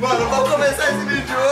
Mano, vamos começar esse vídeo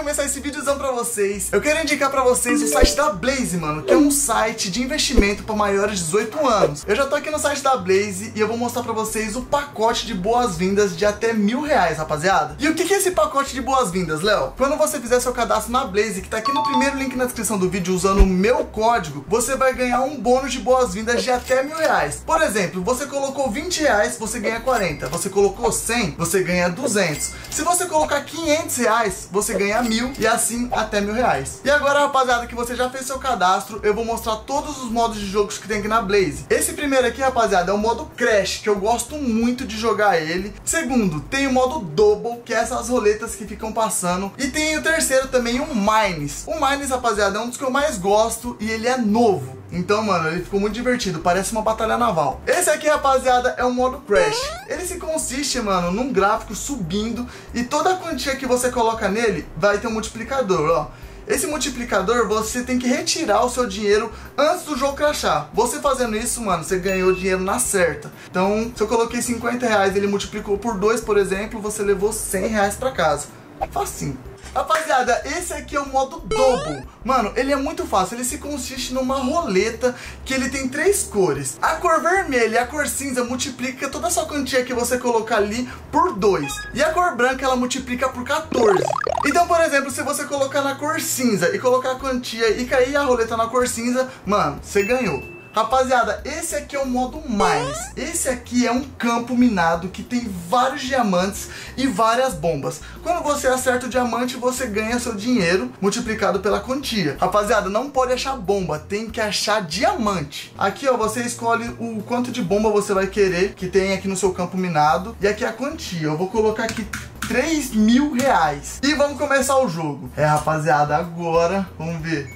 começar esse videozão pra vocês, eu quero indicar pra vocês o site da Blaze, mano, que é um site de investimento pra maiores de 18 anos. Eu já tô aqui no site da Blaze e eu vou mostrar pra vocês o pacote de boas-vindas de até mil reais, rapaziada. E o que é esse pacote de boas-vindas, Léo? Quando você fizer seu cadastro na Blaze, que tá aqui no primeiro link na descrição do vídeo, usando o meu código, você vai ganhar um bônus de boas-vindas de até mil reais. Por exemplo, você colocou 20 reais, você ganha 40. Você colocou 100, você ganha 200. Se você colocar 500 reais, você ganha mil e assim até mil reais. E agora, rapaziada, que você já fez seu cadastro, eu vou mostrar todos os modos de jogos que tem aqui na Blaze. Esse primeiro aqui, rapaziada, é o modo Crash, que eu gosto muito de jogar ele. Segundo, tem o modo Double, que é essas roletas que ficam passando. E tem o terceiro também, o Mines. O Mines, rapaziada, é um dos que eu mais gosto e ele é novo. Então, mano, ele ficou muito divertido, parece uma batalha naval. Esse aqui, rapaziada, é o modo Crash. Ele se consiste, mano, num gráfico subindo e toda a quantia que você coloca nele vai ter um multiplicador, ó. Esse multiplicador, você tem que retirar o seu dinheiro antes do jogo crashar. Você fazendo isso, mano, você ganhou dinheiro na certa. Então, se eu coloquei 50 reais, ele multiplicou por 2, por exemplo, você levou 100 reais pra casa. Facinho. Rapaziada, esse aqui é o modo Double. Mano, ele é muito fácil. Ele se consiste numa roleta que ele tem três cores. A cor vermelha e a cor cinza multiplica toda a sua quantia que você colocar ali por 2. E a cor branca ela multiplica por 14. Então, por exemplo, se você colocar na cor cinza e colocar a quantia e cair a roleta na cor cinza, mano, você ganhou. Rapaziada, esse aqui é o modo mais. Esse aqui é um campo minado que tem vários diamantes e várias bombas. Quando você acerta o diamante, você ganha seu dinheiro multiplicado pela quantia. Rapaziada, não pode achar bomba, tem que achar diamante. Aqui, ó, você escolhe o quanto de bomba você vai querer que tem aqui no seu campo minado. E aqui é a quantia. Eu vou colocar aqui 3 mil reais. E vamos começar o jogo. É, rapaziada, agora, vamos ver.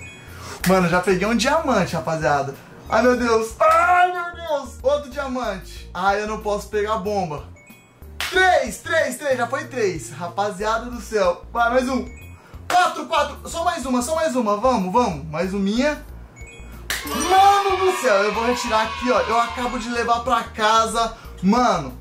Mano, já peguei um diamante, rapaziada. Ai, meu Deus. Ai, meu Deus. Outro diamante. Ai, eu não posso pegar bomba. Três, três, três. Já foi três. Rapaziada do céu. Vai, mais um. Quatro, quatro. Só mais uma, só mais uma. Vamos, vamos. Mais uma. Mano do céu. Eu vou retirar aqui, ó. Eu acabo de levar pra casa. Mano,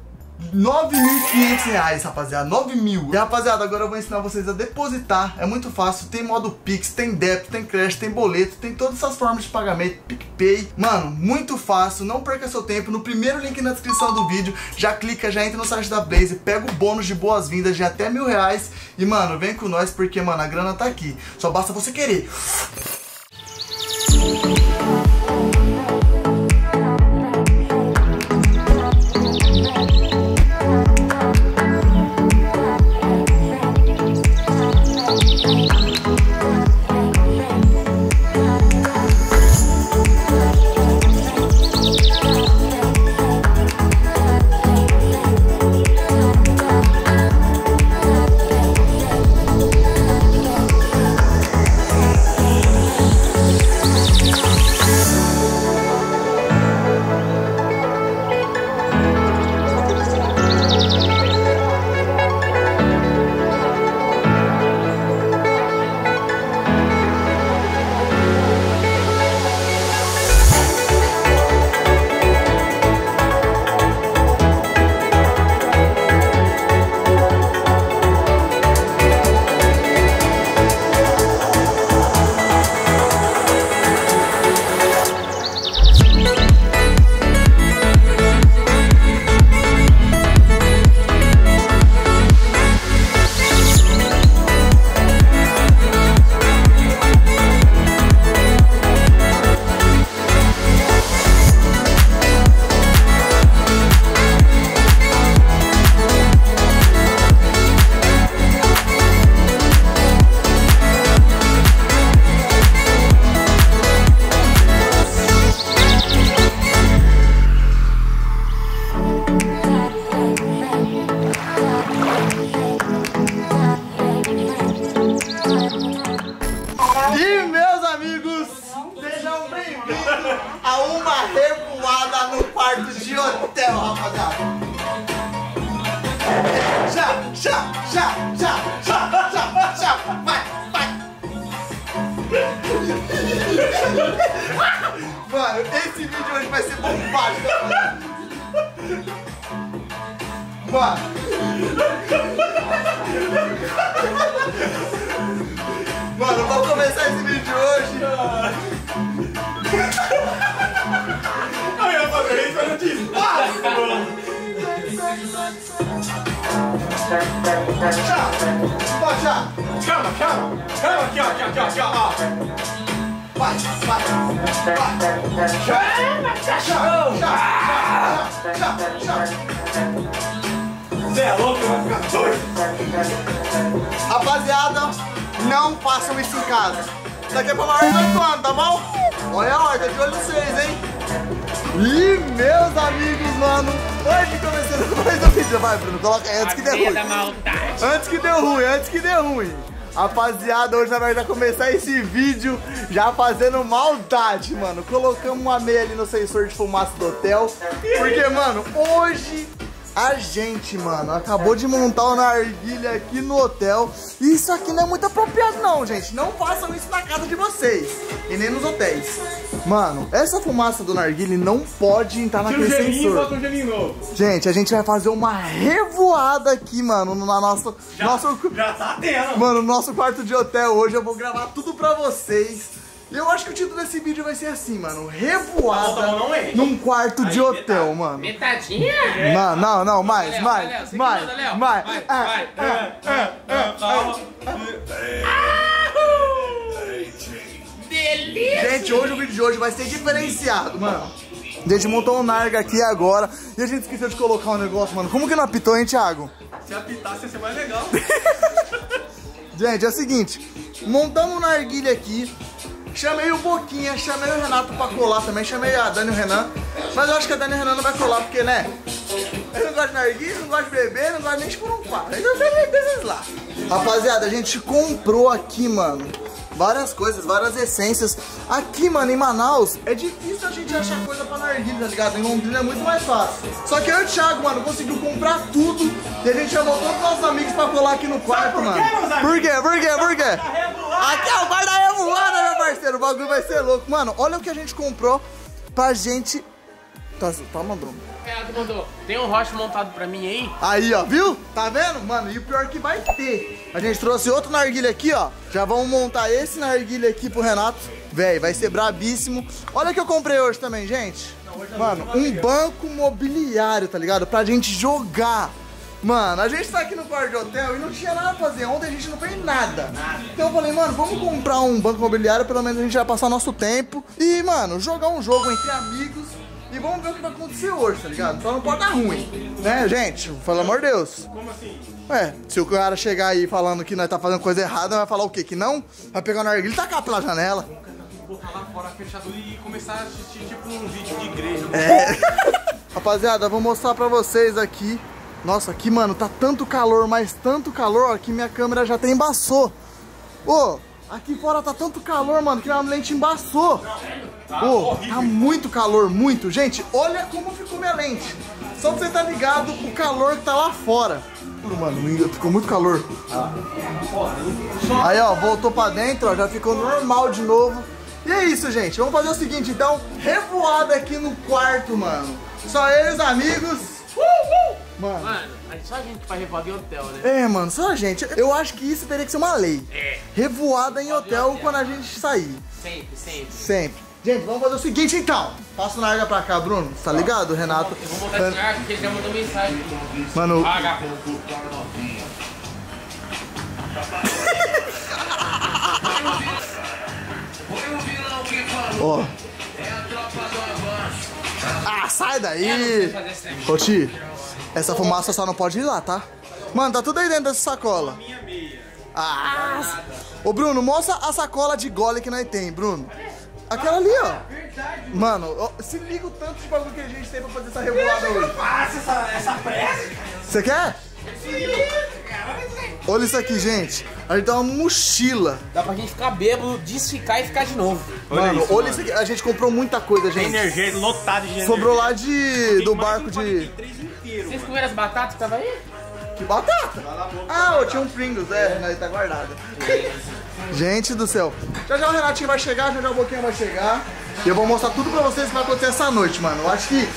9.500 reais, rapaziada, 9 mil. E rapaziada, agora eu vou ensinar vocês a depositar. É muito fácil, tem modo Pix, tem débito, tem crédito, tem boleto, tem todas essas formas de pagamento, PicPay. Mano, muito fácil, não perca seu tempo. No primeiro link na descrição do vídeo, já clica, já entra no site da Blaze, pega o bônus de boas-vindas de até mil reais. E, mano, vem com nós porque, mano, a grana tá aqui. Só basta você querer. E a uma revoada no quarto de hotel, rapaziada. Já, já, já, já, já, já, já, vai, vai. Mano, esse vídeo hoje vai ser bombástico. Mano. Mano, vamos começar esse vídeo hoje. Vai, tchau. Calma, calma. Calma, aqui, ó, aqui, ó, aqui, ó. Vai, vai, vai. Calma, cachorro. Tchau, tchau, tchau, tchau. Você é louco, vai ficar doido. Rapaziada, não façam isso em casa. Isso aqui é pra maior de 18 anos, tá bom? Olha a ordem, de olho vocês, hein? E meus amigos, mano, hoje começando mais um vídeo. Vai, Bruno, coloca aí antes que dê ruim. Antes que deu ruim, antes que deu ruim. Rapaziada, hoje nós vamos começar esse vídeo já fazendo maldade, mano. Colocamos uma meia ali no sensor de fumaça do hotel. Porque, mano, hoje a gente, mano, acabou de montar uma narguilha aqui no hotel. Isso aqui não é muito apropriado, não, gente. Não façam isso na casa de vocês. E nem nos hotéis. Mano, essa fumaça do narguilha não pode entrar Tira naquele gelinho sensor. bota um gelinho novo. Gente, a gente vai fazer uma revoada aqui, mano, na nossa, Já, nosso, já tá tendo. mano, no nosso quarto de hotel hoje. Eu vou gravar tudo pra vocês. Eu acho que o título desse vídeo vai ser assim, mano, revoada erre. num quarto de hotel, detalhe. mano. Metadinha? Não, não, não, mais, Léo, mais, Léo, mais, manda, Léo. mais. Vai, Ah, vai. ah, Delícia! Gente, hoje o vídeo de hoje vai ser diferenciado, mano. A gente montou um narga aqui agora e a gente esqueceu de colocar um negócio, mano. Como que não apitou, hein, Thiago? Se apitasse ia ser mais legal. Gente, é o seguinte, montamos um narguilha aqui, chamei o Boquinha, chamei o Renato pra colar também, chamei a Dani e o Renan, mas eu acho que a Dani e o Renan não vai colar, porque, né, eu não gosto de narguilha, não gosto de beber, não gosto nem de por um quadro, então deixa lá. Rapaziada, a gente comprou aqui, mano, várias coisas, várias essências. Aqui, mano, em Manaus, é difícil a gente achar coisa pra narguilha, tá ligado? Em Londrina é muito mais fácil. Só que eu e o Thiago, mano, conseguiu comprar tudo e a gente chamou todos os nossos amigos pra colar aqui no quarto, por mano. quê? Por quê? Por quê? Por quê? Tá. Aqui é o guarda revoada, meu parceiro. O bagulho vai ser louco. Mano, olha o que a gente comprou pra gente. Tá, toma, Bruno. Renato mandou, tem um rocha montado pra mim aí? Aí, ó, viu? Tá vendo? Mano, e o pior que vai ter. A gente trouxe outro narguilha aqui, ó. Já vamos montar esse narguilha aqui pro Renato. Véi, vai ser brabíssimo. Olha o que eu comprei hoje também, gente. Mano, um banco mobiliário, tá ligado? Pra gente jogar. Mano, a gente tá aqui no quarto de hotel e não tinha nada pra fazer. Ontem a gente não fez nada. Então eu falei, mano, vamos comprar um banco mobiliário, pelo menos a gente vai passar nosso tempo. E, mano, jogar um jogo entre amigos. E vamos ver o que vai acontecer hoje, tá ligado? Só não pode dar ruim. Né, gente? Pelo amor de Deus. Como assim? É, se o cara chegar aí falando que nós tá fazendo coisa errada, vai falar o quê? Que não? Vai pegar o narguilha e tacar pela janela. Botar lá fora fechado e começar a assistir tipo um vídeo de igreja. Rapaziada, vou mostrar pra vocês aqui. Nossa, aqui, mano, tá tanto calor, mas tanto calor que minha câmera já até embaçou. Ô, aqui fora tá tanto calor, mano, que minha lente embaçou. Ô, tá muito calor, muito. Gente, olha como ficou minha lente. Só pra você tá ligado o calor que tá lá fora. Mano, ficou muito calor. Aí, ó, voltou pra dentro, ó, já ficou normal de novo. E é isso, gente. Vamos fazer o seguinte, então. Revoada aqui no quarto, mano. Só eu e os amigos. Mano. Mano, só a gente faz revoada em hotel, né? É, mano, só a gente. Eu acho que isso teria que ser uma lei. É. Revoada em hotel quando a gente sair. Sempre, sempre. Sempre. Gente, vamos fazer o seguinte então. Passa o narga pra cá, Bruno. Tá ligado, Renato? Eu vou montar esse ar porque ele já mandou mensagem. Mano, Paga. ó. Ah, sai daí! Negócio. Ô, essa fumaça só não pode ir lá, tá? Mano, tá tudo aí dentro dessa sacola. Minha meia. Ah! Ô, Bruno, mostra a sacola de gole que nós tem, Bruno. Aquela ali, ó. Mano, ó, se liga o tanto de bagulho que a gente tem pra fazer essa revoada hoje. Passa essa, essa pressa. Você quer? Olha isso aqui, gente. A gente tem uma mochila. Dá pra gente ficar bêbado, desficar e ficar de novo. mano, isso, olha mano. isso aqui. A gente comprou muita coisa, Tem gente. energia lotado de energia. Sobrou lá de do barco de. inteiro, Vocês mano. comeram as batatas que tava aí? Que batata! Ah, eu tinha um Pringles, é, né, tá guardado. Gente do céu. Já já o Renatinho vai chegar, já já o Boquinha vai chegar. E eu vou mostrar tudo pra vocês que vai acontecer essa noite, mano. Eu acho que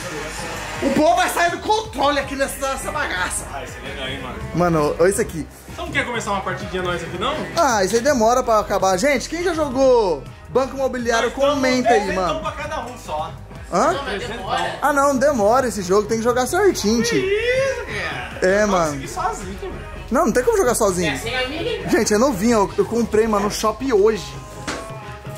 o povo vai sair do controle aqui nessa, nessa bagaça. Ah, isso é legal, hein, mano. Mano, olha isso aqui. Você não quer começar uma partidinha nós aqui, não? Ah, isso aí demora pra acabar. Gente, quem já jogou Banco Imobiliário, comenta aí, mano. pra cada um só. Hã? Não. Ah, não, demora esse jogo. Tem que jogar certinho, tio. Isso, cara. É, mano. Consegui sozinho, mano. Não, não tem como jogar É sozinho. sem amiga. Gente, é novinho. Eu, eu comprei, mano, no shopping hoje.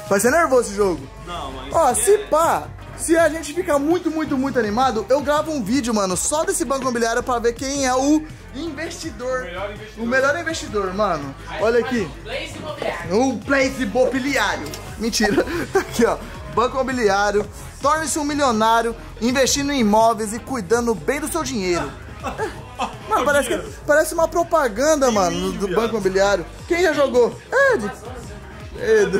Vai ser nervoso esse jogo. Não, mas... Ó, se pá, se a gente ficar muito, muito, muito animado, eu gravo um vídeo, mano, só desse banco imobiliário pra ver quem é o investidor. melhor investidor. O melhor investidor, mano. Olha aqui. O Place Imobiliário. Mentira. Aqui, ó. Banco Imobiliário. Torne-se um milionário investindo em imóveis e cuidando bem do seu dinheiro. Mano, parece, que- parece uma propaganda, mano, do Banco Imobiliário. Quem já jogou? Ed. Ed.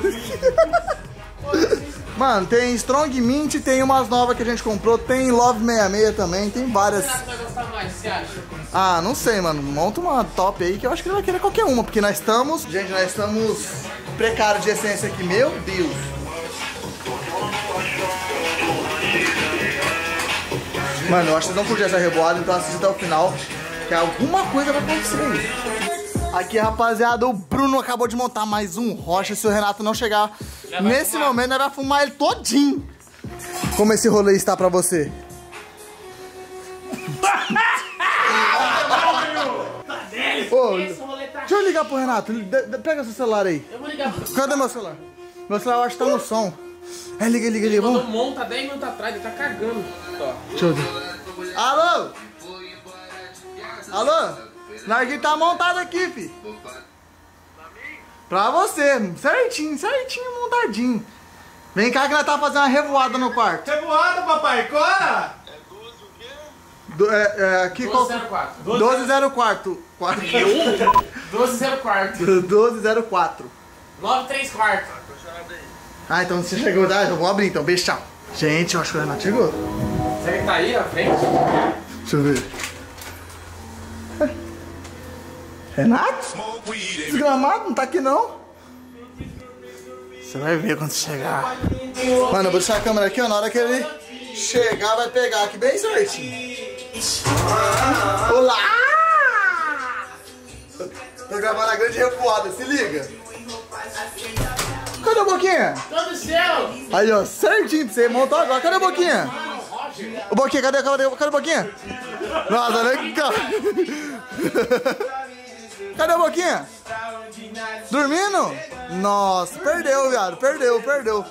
Mano, tem Strong Mint, tem umas novas que a gente comprou, tem Love 66 também, tem várias. Será que vai gostar mais, você acha? Ah, não sei, mano. Monta uma top aí que eu acho que ele vai querer qualquer uma, porque nós estamos. Gente, nós estamos precário de essência aqui, meu Deus. Mano, eu acho que vocês não curtiram essa revoada, então assista até o final, que alguma coisa vai acontecer aí. Aqui, rapaziada, o Bruno acabou de montar mais um rocha. Se o Renato não chegar nesse fumar. momento, vai fumar ele todinho. Como esse rolê está pra você? Ô, tá Deixa eu ligar pro Renato. Pega seu celular aí. Eu vou ligar pro... Cadê meu celular? Meu celular eu acho que tá no som. É, liga, liga, liga. Vamos. monta 10 minutos atrás, ele tá cagando. Ó. Deixa eu ver. Alô? Alô? Narguinho tá montado aqui, fi. Pra você. Certinho, certinho, montadinho. Vem cá que nós tá fazendo uma revoada no quarto. Revoada, papai, cora! Do, é, é, aqui qual... 1204. 1204. Quarto. 1204. 1204. 93 quartos. Ah, então você chegou. Ah, então vou abrir então. Beijo, tchau. Gente, eu acho que o Renato chegou. Será que tá aí na frente? Deixa eu ver. Renato? Desgramado? Não tá aqui não? Você vai ver quando chegar. Mano, eu vou deixar a câmera aqui, ó. Na hora que ele chegar, vai pegar aqui bem certinho. Olá! Tô gravando a grande revoada, se liga. Cadê o Boquinha? Todo céu! Aí, ó, certinho pra você montou agora. Cadê o Boquinha? O Boquinha, cadê, cadê, cadê o Boquinha? Nossa, cá. Cadê o Boquinha? Dormindo? Nossa, perdeu, viado. Perdeu, perdeu.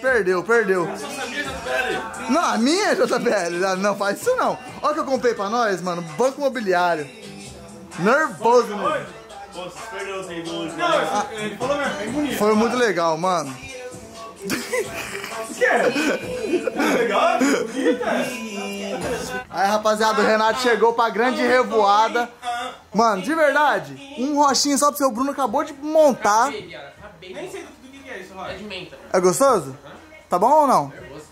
Perdeu, perdeu. Não, a minha é JBL. Não faz isso não. Olha o que eu comprei pra nós, mano. Banco imobiliário. Nervoso, bonito. Foi muito legal, mano. Aí, rapaziada, o Renato chegou pra grande revoada. Mano, de verdade, um rochinho só pro seu Bruno acabou de montar. Acabei, viado. Acabei. Nem sei do que que é isso, É Roy. de menta. É gostoso? Tá bom ou não? Nervoso.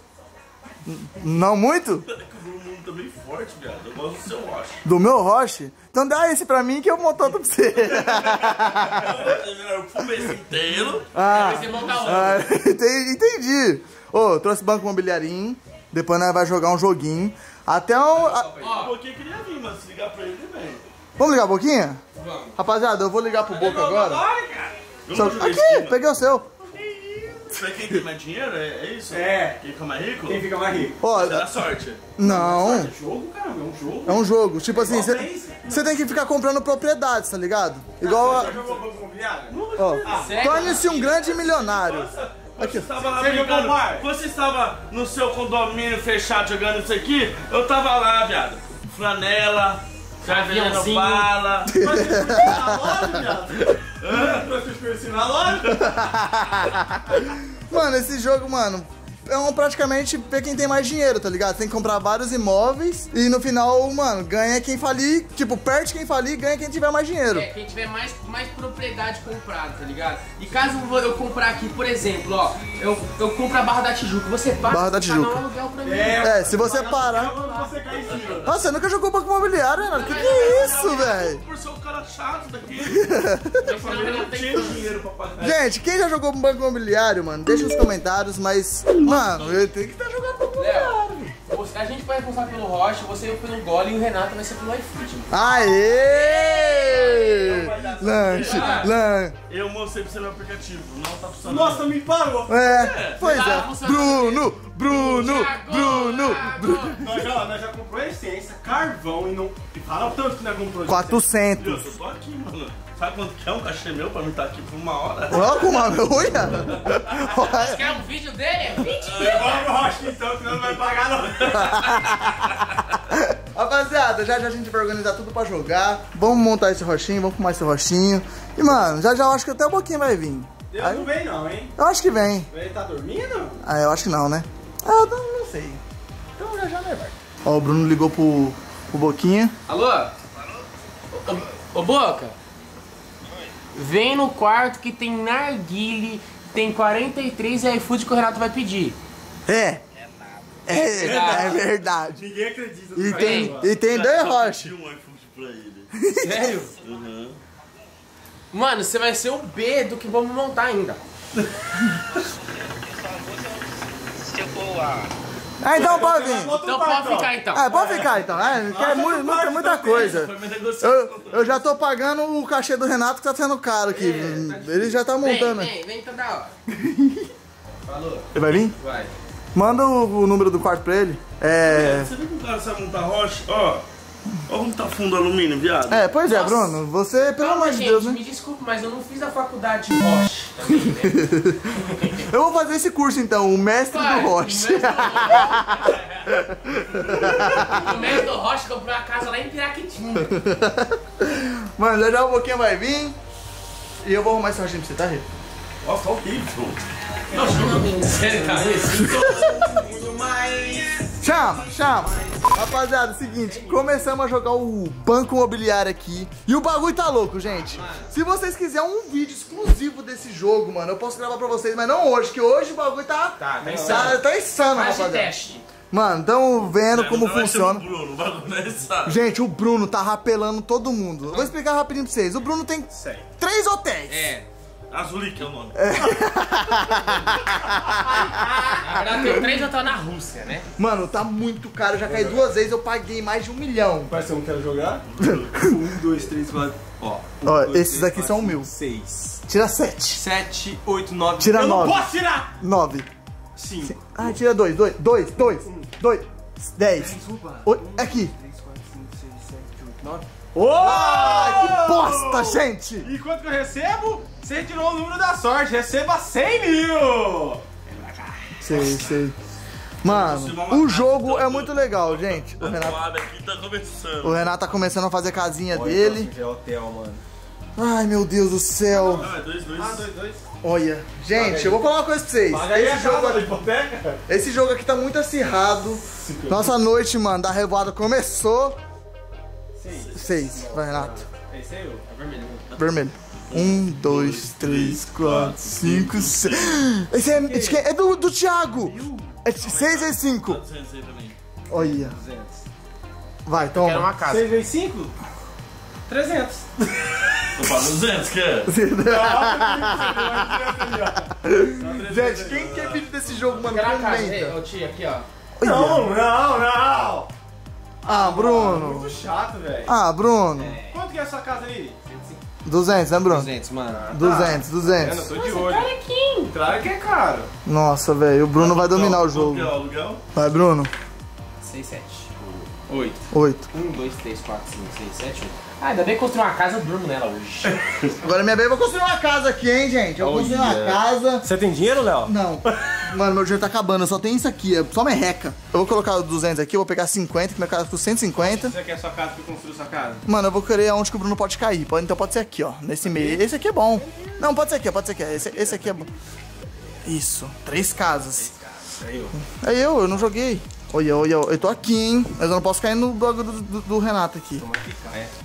Não muito? O mundo tá bem forte, viado. Eu gosto do seu watch. Do meu roche? Então dá esse pra mim que eu monto outro pra você. Eu fumei esse inteiro. ah, Você monta outro. ah, entendi. Ô, trouxe banco imobiliarinho. Depois nós vai jogar um joguinho. Até um. a- Ó, Por que queria vir, mas se ligar pra ele, ele vem. Vamos ligar a boquinha? vamos. Rapaziada, eu vou ligar pro Boca agora. Só- Aqui, peguei o seu. Pra quem tem mais dinheiro, é, é isso? É. Quem fica mais rico? Quem fica mais rico? Ó, Dá sorte. não. Jogo, caramba, é um jogo. É um jogo. Tipo assim, é esse? você tem que ficar comprando propriedades, tá ligado? Igual Já a. Ó, Sério? torne-se um grande milionário. Você estava lá brincando. Você estava no seu condomínio fechado jogando isso aqui? Eu tava lá, viado. Flanela, Aviãozinho. bala. Mas você foi na loja, viado? Hã? Trouxe os na loja? Mano, esse jogo, mano, é um praticamente ver quem tem mais dinheiro, tá ligado? Tem que comprar vários imóveis e no final, mano, ganha quem falir, tipo, perde quem falir, ganha quem tiver mais dinheiro. É, quem tiver mais, mais propriedade comprada, tá ligado? E caso eu comprar aqui, por exemplo, ó, eu, eu compro a Barra da Tijuca, você paga Barra da o Tijuca. aluguel pra mim. É, se você parar. Você cai em cima. Nossa, você nunca jogou banco imobiliário, Renato? Que que é isso, velho? Por ser um cara chato daqui. Minha família não tem dinheiro pra pagar. Gente, quem já jogou banco imobiliário, mano, deixa nos comentários, mas, mano, Mano, eu tenho que estar jogando pra algum lugar. A gente vai responsável pelo Rocha, você pelo Gole e o Renato vai ser pelo iFood. Aê! Lanche, lanche. Eu mostrei pra você meu aplicativo, não tá funcionando. Nossa, me parou. É, pois Tá é. funcionando. Bruno, Bruno, Bruno. Bruno. Nós já, nós já comprou essência, carvão e não. E fala o tanto que nós comprou. de 400. Eu tô aqui, mano. Sabe quanto que é um cachê meu pra mim estar aqui por uma hora? Olha como a olha. Quer um vídeo dele? É 20 essência. Vamos pro Rocha então, que não vai pagar não. Rapaziada, já já a gente vai organizar tudo pra jogar. Vamos montar esse roxinho, vamos fumar esse roxinho. E, mano, já já eu acho que até o Boquinha vai vir. Deus Aí- não vem não, hein? Eu acho que vem. Ele tá dormindo? Ah, eu acho que não, né? Ah, eu não, não sei. Então já já vai. vai. Ó, o Bruno ligou pro, pro Boquinha. Alô? Ô, ô Boca. Vem no quarto que tem narguile, tem 43 e iFood que o Renato vai pedir. É. É, é verdade. Ninguém acredita. E no tem, e tem dois roches. Tinha um iFood pra ele. Sério? Uhum. Mano, você vai ser o B do que vamos montar ainda. Ah, então pode vir. Então quarto, pode ficar então. Ah, pode ficar então. É, quer mu- muita, muita coisa. Eu, eu já tô pagando o cachê do Renato que tá sendo caro aqui. Ele já tá Vem, montando. vem, vem toda hora. Falou, Ele vai vir? vai. Manda o, o número do quarto pra ele. É. Você viu que o cara sabe montar rocha? Ó. Ó como tá fundo alumínio, viado. É, pois é, Nossa. Bruno. Você, pelo amor de Deus, né? me desculpe, mas eu não fiz a faculdade de Roche também, né? Eu vou fazer esse curso então, o mestre Vai, do Roche. O mestre do Roche comprou uma casa lá em Piraquitinga. Mano, já já o Boquinha vai vir. E eu vou arrumar esse rochinho pra você, tá, Rê? Ó, tá horrível. Sério, cara? Chama, chama. Rapaziada, é o seguinte, começamos a jogar o Banco Imobiliário aqui. E o bagulho tá louco, gente. Se vocês quiserem um vídeo exclusivo desse jogo, mano, eu posso gravar pra vocês, mas não hoje, que hoje o bagulho tá. Tá, tá tá, insano. tá insano, Faz rapaziada. teste. Mano, tão vendo como vai ser funciona. o Bruno, o é. Gente, o Bruno tá rapelando todo mundo. Eu vou explicar rapidinho pra vocês. O Bruno tem Sei. três hotéis. É. Azulique é o nome. Na verdade, tem três hotéis na Rússia, né? Mano, tá muito caro. Eu já caí duas vezes, eu paguei mais de um milhão. Vai ser um que quer jogar? um, dois, três, quatro. Ó. um, Ó, dois, esses quatro, são meus. Seis. Tira sete. Sete, oito, nove. Tira Eu nove. não posso tirar! Nove. Cinco. Ah, tira dois, dois, dois, dois, dois. Dez. Desculpa. Oi, aqui. Três, quatro, cinco, seis, sete, oito, nove. Ai, que bosta, gente! E quanto que eu recebo? Você tirou o número da sorte. Receba 100 mil! Sei, sei. Mano, o jogo é muito legal, gente. O Renato, aqui tá começando. o Renato tá começando a fazer a casinha dele. é hotel, mano. Ai, meu Deus do céu. Não, é dois, dois. Ah, dois, dois. Olha, gente, eu vou falar uma coisa pra vocês. Esse jogo, hipoteca. esse jogo aqui tá muito acirrado. Nossa noite, mano, da revoada começou. Seis. Seis, vai, Renato. É esse aí, ó. É vermelho. Vermelho. Um, dois, três, quatro, cinco, seis. Esse é, de quem? é do, do Thiago. É de seis e cinco. 200 aí também. Olha. 200. Vai, Quero uma toma. casa. 6 vezes 5? 300. Eu falo 200, quer? Gente, quem quer vídeo desse jogo, mano? Quero uma casa. Ei, ô tio, aqui, ó. Não, não, não. Ah, Bruno. Muito chato, velho. Ah, Bruno. Quanto que é a sua casa ali? 200, né, Bruno? 200, mano. 200, Eu não 200. tô de olho. Claro que é caro. Nossa, velho, o Bruno vai dominar o é jogo. o aluguel? Vai, Bruno. 6, 7. 8. 8. 1, 2, 3, 4, 5, 6, 7, 8. Ah, ainda bem que construí uma casa, eu durmo nela hoje. Agora minha vez, eu vou construir uma casa aqui, hein, gente? Eu vou construir uma casa. Você tem dinheiro, Léo? Não. Mano, meu dinheiro tá acabando, eu só tenho isso aqui, é só merreca. Eu vou colocar o 200 aqui, eu vou pegar 50, que minha casa custa 150. Você quer a sua casa que construiu sua casa? Mano, eu vou querer aonde que o Bruno pode cair. Pode- então pode ser aqui, ó. Nesse meio. Esse aqui é bom. Não, pode ser aqui, ó, pode ser aqui. Esse, esse aqui é bom. Isso. Três casas. Aí, ó. É eu, eu não joguei. Olha, olha, eu tô aqui, hein? Mas eu não posso cair no bagulho do, do, do, Renato aqui. Toma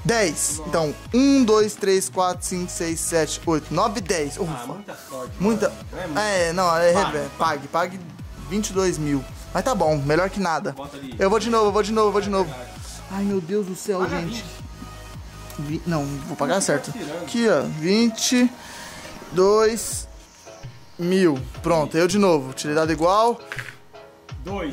10. Então, 1, 2, 3, 4, 5, 6, 7, 8, 9, 10. Ufa. Ah, muita sorte. Muita. É, não, é. Pague, é, pague, pague 22 mil. Mas tá bom, melhor que nada. Eu vou de novo, eu vou de novo, eu vou de novo. Ai, meu Deus do céu, Paga gente. 20. Não, vou pagar certo. Aqui, ó. 22 mil. Pronto, eu de novo. Tirei dado igual. 2.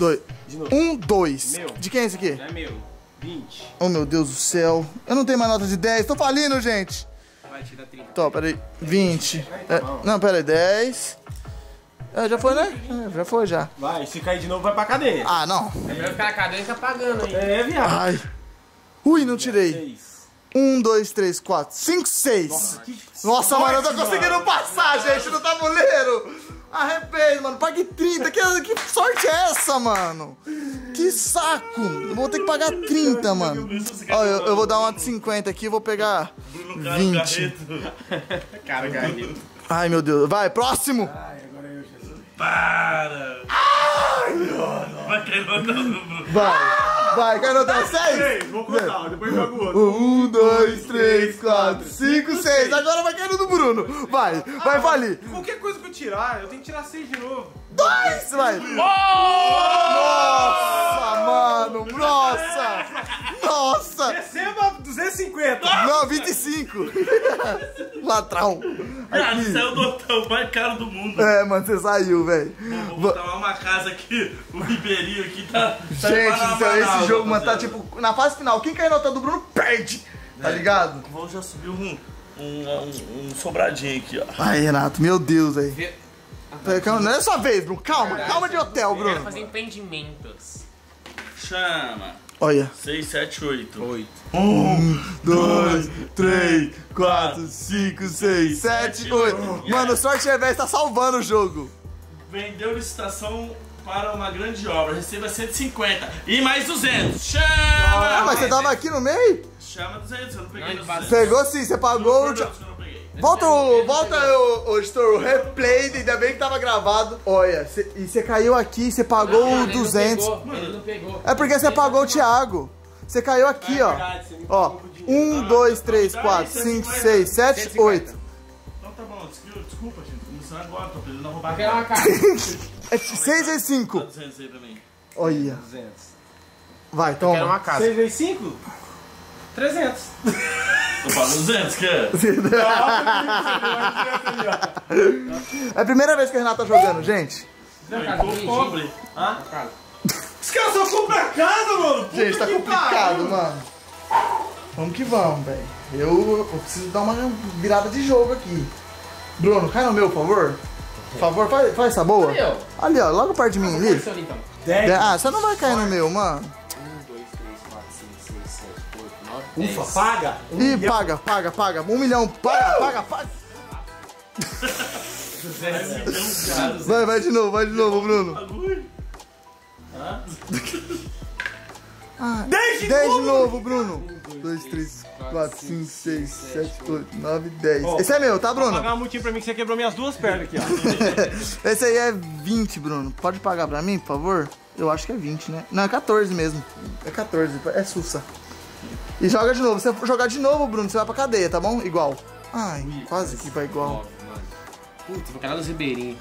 De novo. Um, dois. Meu. De quem é esse aqui? É meu. 20. Oh, meu Deus do céu. Eu não tenho mais nota de 10. Tô falindo, gente. Vai, tira 30. Tô, peraí. 20. É, não, peraí. 10. É, já foi, né? É, já foi, já. Vai, se cair de novo, vai pra cadeia. Ah, não. É melhor ficar na cadeia e ficar pagando aí. É, viado. Ai. Ui, não tirei. Um, dois, três, quatro, cinco, seis. Que Nossa, mano, eu tô conseguindo passar, gente, no tabuleiro. Arrependo, mano. Pague 30. Que, que sorte é essa, mano? Que saco. Eu vou ter que pagar 30, mano. Ó, eu, eu vou dar uma de 50 aqui e vou pegar 20. Cara, garrito. Ai, meu Deus. Vai, próximo. Para! Vai cair no outro Bruno. Vai. Vai, quer anotar 6? Vou contar, depois joga o outro. Um, dois, três, quatro, cinco, seis. Agora vai caindo do Bruno. Vai, vai falir. Qualquer coisa que eu tirar, eu tenho que tirar seis de novo. Dois, vai. Nossa, mano. Nossa. Nossa. Receba 250. Não, 25. Latrão. Viado, Aqui. você é o dotão mais caro do mundo. É, mano, você saiu, velho. Vou botar uma casa aqui, o Ribeirinho aqui tá. tá Gente do céu, Manaus, esse jogo, mano, tá tipo na fase final. Quem cair na nota do Bruno perde. Tá ligado? Vou já subir um, um, um, um sobradinho aqui, ó. Ai, Renato, meu Deus, velho. Pera, Calma, não é sua vez, Bruno. Calma, calma de hotel, Eu quero Bruno. fazer empreendimentos. Chama. Olha. 6, 7, 8. Oito. Dois, três, quatro, cinco, seis, sete, oito. Mano, o Sorte Revés tá salvando o jogo. Vendeu licitação para uma grande obra. Receba 150. E mais 200. Chama! Ah, mas você tava aqui no meio? Chama 200, eu não peguei Não, nos ele 200. Pegou sim, você pagou o. Por Deus, que eu não peguei. Volta o. Volta o, o editor, o replay, ainda bem que tava gravado. Olha, cê- e você caiu aqui, você pagou Não, ele não 200. pegou, Ele não pegou. É porque você pagou o Thiago. Você caiu aqui, ó. Ó, um, dois, três, quatro, cinco, seis, sete, oito. Então tá bom, desculpa, desculpa, gente. Começando agora, tô a roubar. Eu quero uma. É 200 aí pra mim. Olha. 200. Vai, Eu quero uma toma. casa. 6 vezes 5? 300. Tô pagando 200, que é? É a primeira vez que o Renato tá jogando, gente. Casa, Tô pobre. Casa. Os caras só compram casa, mano. Puta Gente, tá complicado, pariu. mano. Vamos que vamos, velho. Eu, eu preciso dar uma virada de jogo aqui. Bruno, cai no meu, por favor. Por favor, faz, faz essa boa. Meu, Ali, ó, logo perto de mim ali. então. 10. Ah, você não vai cair no meu, mano. 1, 2, 3, 4, 5, 6, 7, 8, 9, 10. Ufa, paga. Um Ih, milhão. paga, paga, paga. Um milhão, paga, paga, paga. Vai, vai de novo, vai de novo, Bruno. Ah, 10 de novo, Bruno. 2, 3, 4, 5, 6, 7, 8, 9, 10. Ó. Esse é meu, tá, Bruno? Pagar um multinho pra mim que você quebrou minhas duas pernas aqui, ó. Esse aí é 20, Bruno. Pode pagar pra mim, por favor? Eu acho que é 20, né? Não, é 14 mesmo. É 14, é sussa. E joga de novo. Se você jogar de novo, Bruno, você vai pra cadeia, tá bom? Igual. Ai, quase que vai igual. 9, mano. Putz, vou cair dos ribeirinhos.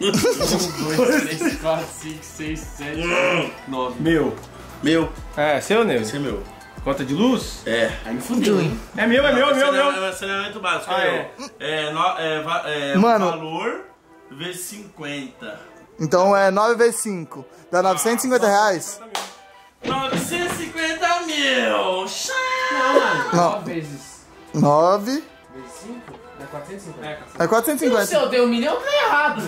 1, 2, 3, 4, 5, 6, 7, 9. Meu. Meu. É, seu, Neu? Esse é meu. Conta de luz? É. Aí me fudeu, hein? É meu, é meu, é meu, é meu. É saneamento básico. Ah, é. É, no, é, va- é Mano. valor vezes 50. Então é 9 vezes 5. Dá 950 reais. 950 Não, mano. Não. 9 vezes 9 vezes 5 dá 450. É, é E o 450. seu deu um milhão tá errado.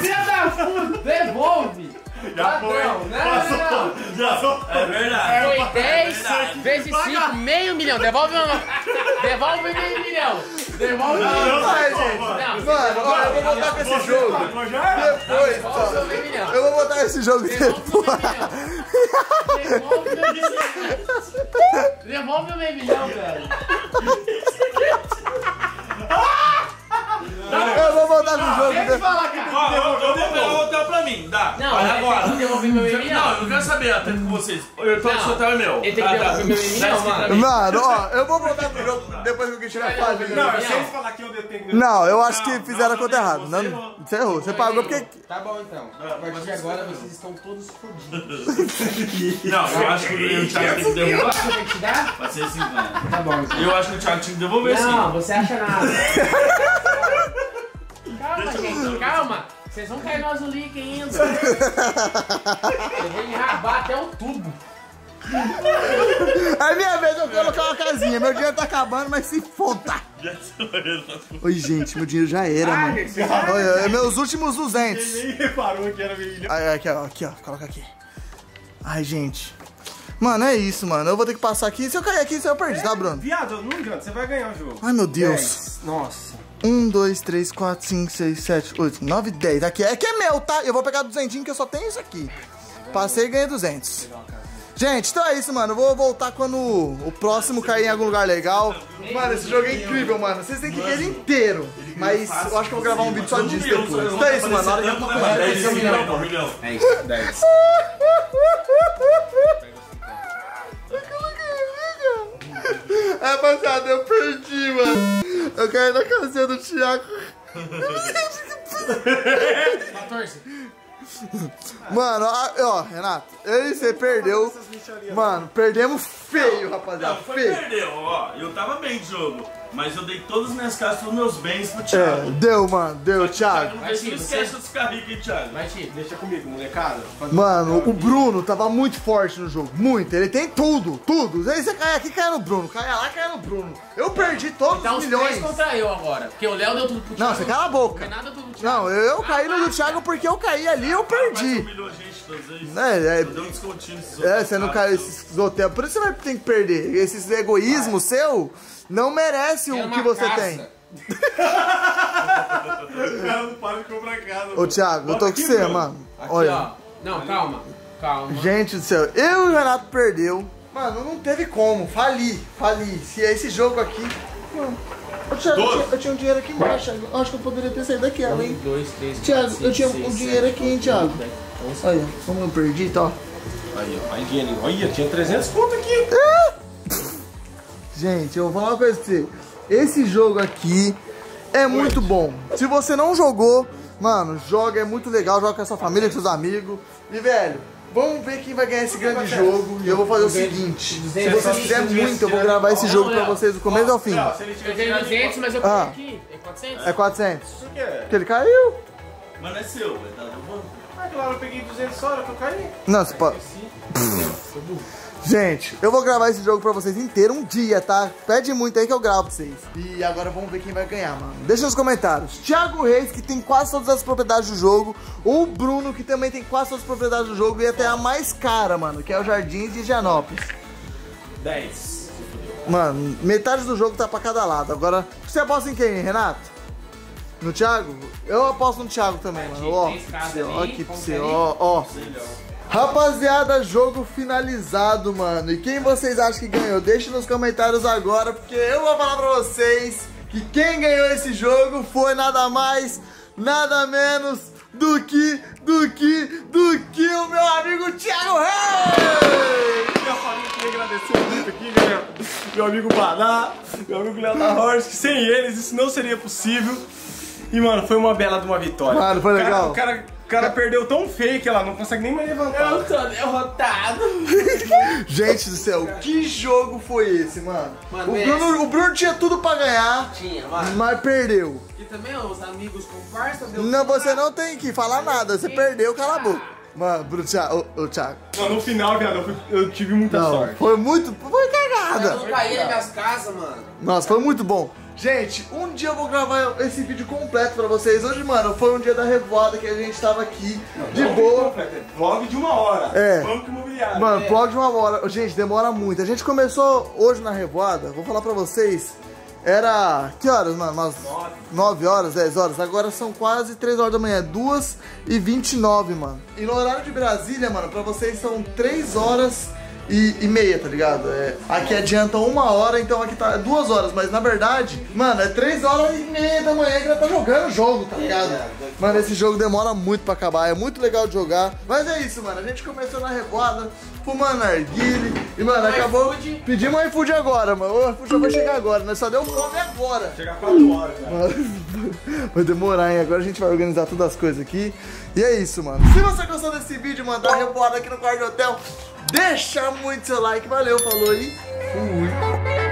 Filha da puta, devolve. Ladrão, não, não, não. Já, é verdade. Foi 10 verdade. vezes 5, meio milhão. Devolve meu. Devolve meio milhão. Devolve meio Vai, milhão. gente. Não, Mano, ó, eu vou voltar com esse jogo. Já é. Depois, devolve ó. meu meio milhão. Eu vou botar esse jogo depois. meio milhão. Devolve meu meio milhão. Devolve meu meio milhão, velho. Mim, dá. Não, Vai ele agora. que meu Não, eu não quero saber até com vocês. Eu tô Não, esse hotel é meu. Ele tem Tá, que tá. devolver meu Dá esse aqui pra mano. Mano, ó, eu vou voltar com o jogo depois que eu tirar a fase. Não, Não, Não, se eles falar que eu tenho que... não, eu acho que fizeram a conta não, errada. você Não, errou. você errou. Você pagou porque. Tá bom então. A partir de agora vocês estão todos fodidos. Não, eu acho que o Thiago tem que devolver. Você tem que dar? Vai ser 50. Tá bom então. Eu acho que o Thiago tinha que devolver sim. Não, você acha nada. Calma, eu gente, calma. Vocês vão cair no azulique ainda. Vocês vão enrabar até o tubo. É minha vez eu colocar uma casinha. Meu dinheiro tá acabando, mas se foda. Oi, gente, meu dinheiro já era, mano. Olha, é meus últimos 200. Nem reparou que era. Aí, aqui, ó, aqui, ó, coloca aqui. Ai, gente. Mano, é isso, mano. Eu vou ter que passar aqui. Se eu cair aqui, eu perdi, tá, Bruno? Viado, não adianta, você vai ganhar o jogo. Ai, meu Deus. Nossa. 1, 2, 3, 4, 5, 6, 7, 8, 9, 10. Aqui é que é meu, tá? Eu vou pegar 200 que eu só tenho isso aqui. Passei e ganhei 200. Gente, então é isso, mano. Eu vou voltar quando o próximo cair em algum lugar legal. Mano, esse jogo é incrível, mano. Vocês têm que ver ele inteiro. Mas eu acho que eu vou gravar um vídeo só disso depois. Então é isso, mano. Na hora que eu Mas 10 milhão, um milhão. É isso, 10. Rapaziada, eu perdi, mano. Eu caí na casinha do Thiago. 14. Mano, ó, ó, Renato, eu e você perdeu. Mano, perdemos feio, rapaziada. Não, foi Feio. perdeu, ó. Eu tava bem de jogo. Mas eu dei todas as minhas casas, todos os meus bens pro É, Thiago. deu, mano, deu, Thiago. Thiago, não esquece você- dos carrinhos, hein, Thiago. Vai, Tito. Deixa comigo, molecada. Mano, o Bruno tava muito forte no jogo. Muito. Ele tem tudo, tudo. Aí você cai aqui, cai no Bruno. Cai lá, cai no Bruno. Eu perdi todos Tá os milhões. três contra eu agora. Porque o Léo deu tudo pro Thiago. Não, você cala a boca. Renato deu tudo pro Thiago. Não, eu, eu caí no do Thiago porque eu caí ali e eu Mas perdi. humilhou a gente todas as vezes. É, é, Eu dei um descontinho É, você não caiu então. esses hotéis. Por isso você vai ter que perder. Esses egoísmo seu não merece Era o que você caça. tem. O cara não para de comprar casa. Ô, Thiago, eu tô com você, mano. Aqui, Olha. ó. Não, calma. Calma. Gente do céu, eu e o Renato perdeu. Mano, não teve como. Fali, fali. Se é esse jogo aqui. Mano. Ô, Thiago, eu tinha, eu tinha um dinheiro aqui embaixo. Thiago. Eu acho que eu poderia ter saído daqui, Um, hein? dois, três, Thiago, quatro, eu tinha cinco, um seis, dinheiro sete, aqui, hein, Thiago? Olha, como eu perdi, tá? ó. Aí, ó, mais dinheirinho. Olha, tinha 300 conto aqui. Gente, eu vou falar uma coisa pra você. Esse jogo aqui é muito bom. Se você não jogou, mano, joga, é muito legal. Joga com a sua família, com seus amigos. E, velho, vamos ver quem vai ganhar esse grande jogo. E eu vou fazer o seguinte: se vocês quiserem muito, eu vou gravar esse jogo pra vocês do começo ao fim. Não, se ele Eu tenho 200, mas eu Ah. peguei aqui. É 400? É 400. Por quê? Porque ele caiu. Mas não é seu, é da do banco. Ah, claro, eu peguei 200 só, que eu caí. Não, você pode. Gente, eu vou gravar esse jogo pra vocês inteiro um dia, tá? Pede muito aí que eu gravo pra vocês. E agora vamos ver quem vai ganhar, mano. Deixa nos comentários. Thiago Reis, que tem quase todas as propriedades do jogo. Ou o Bruno, que também tem quase todas as propriedades do jogo. E até a mais cara, mano, que é o Jardim de Higienópolis. 10. Mano, metade do jogo tá pra cada lado. Agora, você aposta em quem, Renato? No Thiago? Eu aposto no Thiago também, mano. Ó, ó aqui pra você, que ó, ó. Rapaziada, jogo finalizado, mano. E quem vocês acham que ganhou? Deixe nos comentários agora, porque eu vou falar pra vocês que quem ganhou esse jogo foi nada mais, nada menos do que, do que, do que o meu amigo Thiago Reis! Minha família queria agradecer muito aqui, galera. Meu amigo Badá, meu amigo Léo da Horst, que sem eles isso não seria possível. E, mano, foi uma bela de uma vitória. Mano, foi legal. O cara, o cara perdeu tão feio que ela não consegue nem mais levantar. Eu tô derrotado. Gente do céu, que jogo foi esse, mano? Mano, o, Bruno, o Bruno tinha tudo pra ganhar, Tinha, mano. mas perdeu. E também, os amigos comparsa deu Não, você não tem que falar nada, você perdeu, cala a boca. Mano, Bruno, Thiago, ô, ô, Thiago. Mano, no final, viado, eu, eu tive muita Não, sorte. foi muito. Foi cagada. Eu não caí nas minhas casas, mano. Nossa, foi muito bom. Gente, um dia eu vou gravar esse vídeo completo pra vocês. Hoje, mano, foi um dia da revoada que a gente tava aqui de boa. Vlog de uma hora. É. Banco imobiliário. Mano, vlog de uma hora. Gente, demora muito. A gente começou hoje na revoada, vou falar pra vocês. Era. Que horas, mano? Umas 9 horas, 10 horas. Agora são quase 3 horas da manhã. 2 e 29, mano. E no horário de Brasília, mano, pra vocês são 3 horas e, e meia, tá ligado? É, aqui adianta uma hora, então aqui tá duas horas. Mas na verdade, mano, é 3 horas e meia da manhã que ela tá jogando o jogo, tá ligado? Mano, esse jogo demora muito pra acabar. É muito legal de jogar. Mas é isso, mano. A gente começou na revoada, fumando narguile. E, mano, acabou. Pedimos um iFood agora, mano. O iFood já vai chegar agora, né? Só deu fome agora. Chegar 4 horas, cara. Vai demorar, hein? Agora a gente vai organizar todas as coisas aqui. E é isso, mano. Se você gostou desse vídeo, mano, revoada aqui no quarto do hotel, deixa muito seu like. Valeu, falou e fui.